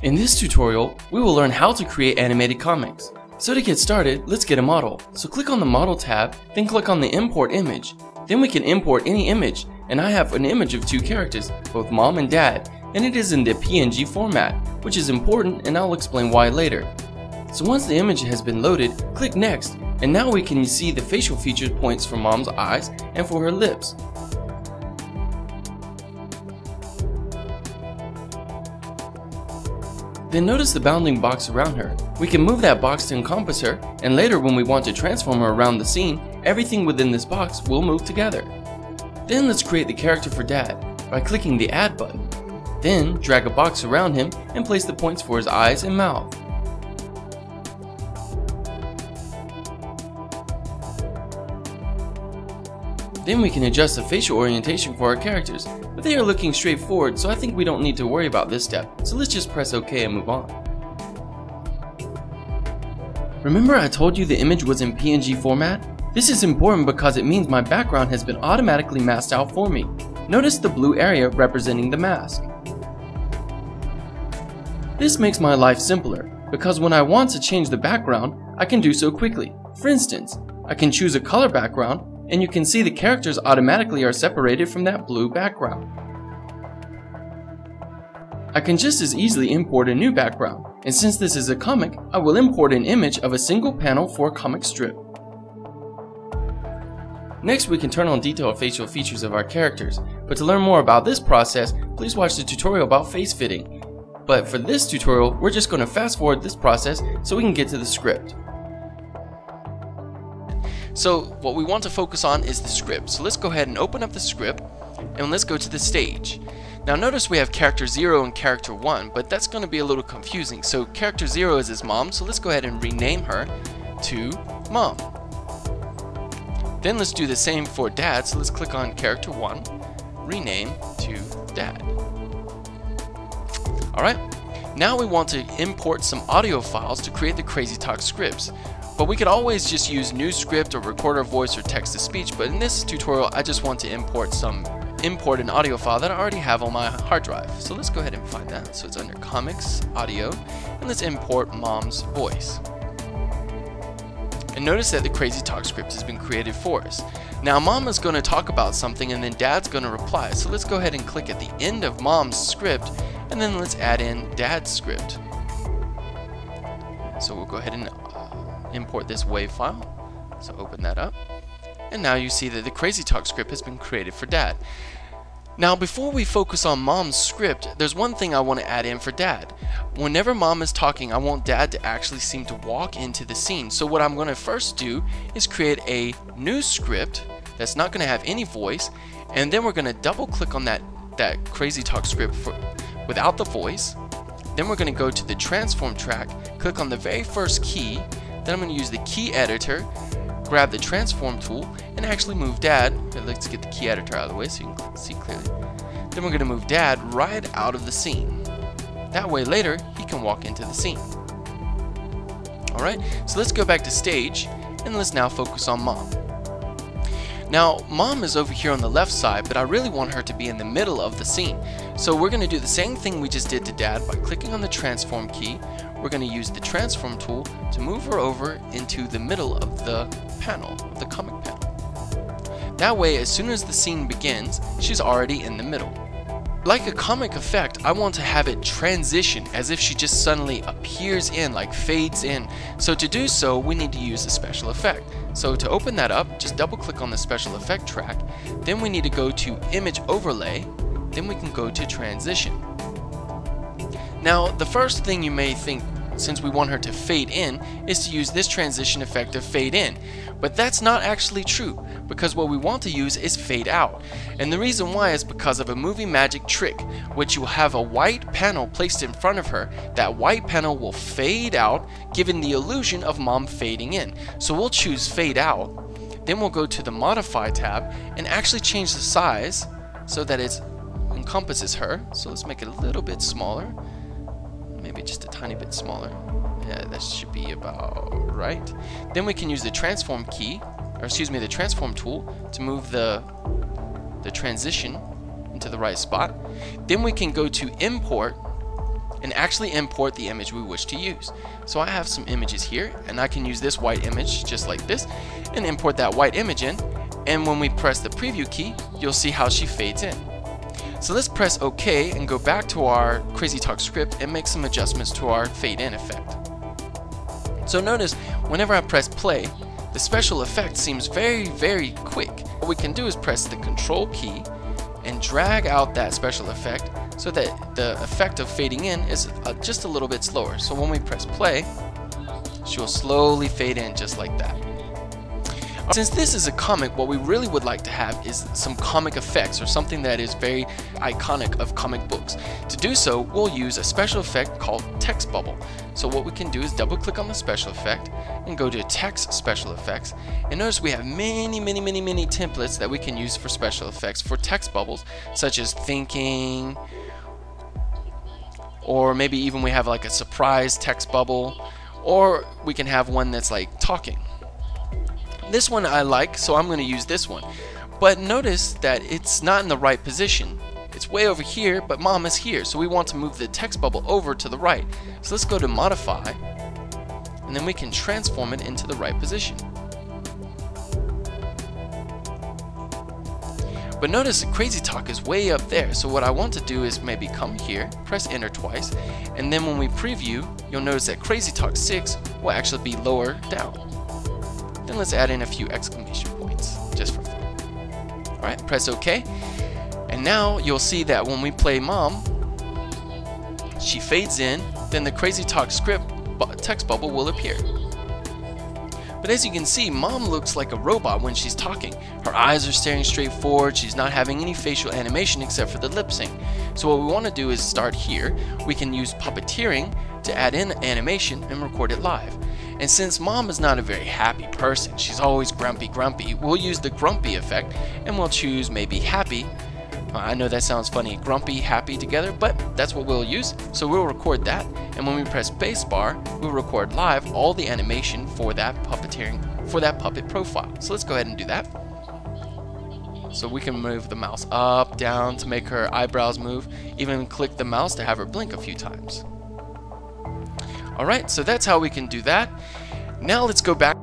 In this tutorial, we will learn how to create animated comics. So to get started, let's get a model. So click on the model tab, then click on the import image. Then we can import any image, and I have an image of two characters, both mom and dad, and it is in the PNG format, which is important and I'll explain why later. So once the image has been loaded, click next, and now we can see the facial features points for mom's eyes and for her lips. Then notice the bounding box around her. We can move that box to encompass her, and later when we want to transform her around the scene, everything within this box will move together. Then let's create the character for Dad by clicking the Add button. Then drag a box around him and place the points for his eyes and mouth. Then we can adjust the facial orientation for our characters, but they are looking straight forward so I think we don't need to worry about this step, so let's just press OK and move on. Remember I told you the image was in PNG format? This is important because it means my background has been automatically masked out for me. Notice the blue area representing the mask. This makes my life simpler, because when I want to change the background, I can do so quickly. For instance, I can choose a color background and you can see the characters automatically are separated from that blue background. I can just as easily import a new background, and since this is a comic, I will import an image of a single panel for a comic strip. Next, we can turn on detailed facial features of our characters, but to learn more about this process, please watch the tutorial about face fitting. But for this tutorial, we're just going to fast forward this process so we can get to the script. So what we want to focus on is the script. So let's go ahead and open up the script and let's go to the stage. Now notice we have character 0 and character 1, but that's going to be a little confusing. So character 0 is his mom, so let's go ahead and rename her to mom. Then let's do the same for dad, so let's click on character 1, rename to dad. Alright, now we want to import some audio files to create the Crazy Talk scripts. But we could always just use new script or recorder voice or text to speech, but in this tutorial I just want to import some import an audio file that I already have on my hard drive. So let's go ahead and find that. So it's under comics, audio, and let's import mom's voice. And notice that the Crazy Talk script has been created for us. Now mom is going to talk about something and then dad's going to reply. So let's go ahead and click at the end of mom's script and then let's add in dad's script. So we'll go ahead and uh, import this WAV file. So open that up. And now you see that the Crazy Talk script has been created for dad. Now before we focus on mom's script, there's one thing I want to add in for dad. Whenever mom is talking, I want dad to actually seem to walk into the scene. So what I'm going to first do is create a new script that's not going to have any voice, and then we're going to double click on that, that Crazy Talk script for, without the voice. Then we're going to go to the transform track, click on the very first key, then I'm going to use the key editor, grab the transform tool, and actually move dad. Let's get the key editor out of the way so you can see clearly. Then we're going to move dad right out of the scene. That way later, he can walk into the scene. Alright, so let's go back to stage, and let's now focus on mom. Now, mom is over here on the left side, but I really want her to be in the middle of the scene. So we're going to do the same thing we just did to dad by clicking on the transform key, we're going to use the transform tool to move her over into the middle of the panel, the comic panel. That way, as soon as the scene begins, she's already in the middle. Like a comic effect, I want to have it transition as if she just suddenly appears in, like fades in. So to do so, we need to use a special effect. So to open that up, just double click on the special effect track, then we need to go to image overlay, then we can go to transition. Now, the first thing you may think, since we want her to fade in, is to use this transition effect of fade in. But that's not actually true, because what we want to use is fade out. And the reason why is because of a movie magic trick, which you will have a white panel placed in front of her. That white panel will fade out, giving the illusion of mom fading in. So we'll choose fade out, then we'll go to the modify tab and actually change the size so that it encompasses her. So let's make it a little bit smaller maybe just a tiny bit smaller. Yeah, that should be about right. Then we can use the transform key, or excuse me, the transform tool to move the, the transition into the right spot. Then we can go to import and actually import the image we wish to use. So I have some images here and I can use this white image just like this and import that white image in and when we press the preview key you'll see how she fades in. So let's press OK and go back to our Crazy Talk script and make some adjustments to our fade in effect. So notice whenever I press play the special effect seems very very quick. What we can do is press the control key and drag out that special effect so that the effect of fading in is uh, just a little bit slower. So when we press play, she'll slowly fade in just like that. Since this is a comic, what we really would like to have is some comic effects or something that is very iconic of comic books. To do so, we'll use a special effect called text bubble. So what we can do is double click on the special effect and go to text special effects and notice we have many many many many templates that we can use for special effects for text bubbles such as thinking or maybe even we have like a surprise text bubble or we can have one that's like talking this one I like, so I'm going to use this one. But notice that it's not in the right position. It's way over here, but mom is here, so we want to move the text bubble over to the right. So let's go to modify, and then we can transform it into the right position. But notice the Crazy Talk is way up there, so what I want to do is maybe come here, press enter twice, and then when we preview, you'll notice that Crazy Talk 6 will actually be lower down. Then let's add in a few exclamation points, just for fun. Alright, press OK. And now you'll see that when we play mom, she fades in, then the Crazy Talk script text bubble will appear. But as you can see, mom looks like a robot when she's talking. Her eyes are staring straight forward, she's not having any facial animation except for the lip sync. So what we want to do is start here. We can use puppeteering to add in animation and record it live. And since mom is not a very happy person, she's always grumpy grumpy, we'll use the grumpy effect and we'll choose maybe happy. Uh, I know that sounds funny, grumpy, happy together, but that's what we'll use. So we'll record that, and when we press spacebar, we'll record live all the animation for that puppeteering, for that puppet profile. So let's go ahead and do that. So we can move the mouse up, down to make her eyebrows move, even click the mouse to have her blink a few times. Alright, so that's how we can do that. Now let's go back